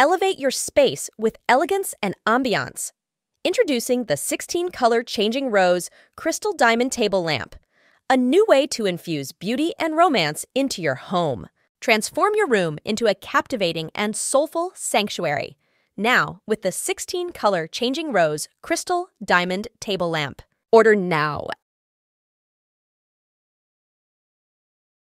Elevate your space with elegance and ambiance. Introducing the 16 color changing rose crystal diamond table lamp, a new way to infuse beauty and romance into your home. Transform your room into a captivating and soulful sanctuary. Now, with the 16 color changing rose crystal diamond table lamp. Order now